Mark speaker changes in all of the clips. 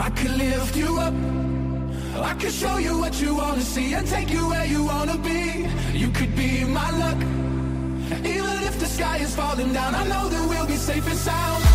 Speaker 1: I could lift you up. I could show you what you wanna see and take you where you wanna be. You could be my luck. Even if the sky is falling down, I know that we'll be safe and sound.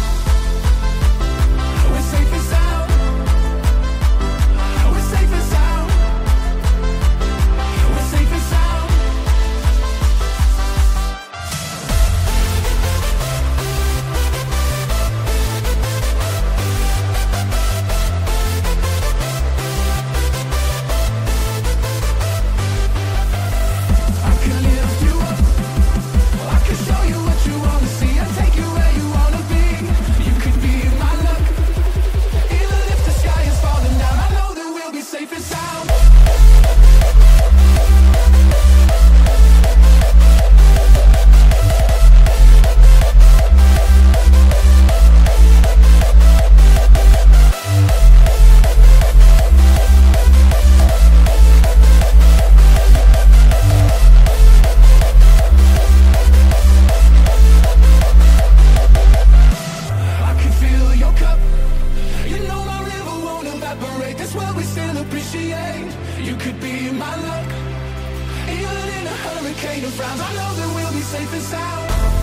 Speaker 1: That's what we still appreciate. You could be my luck, even in a hurricane of frowns. I know that we'll be safe and sound.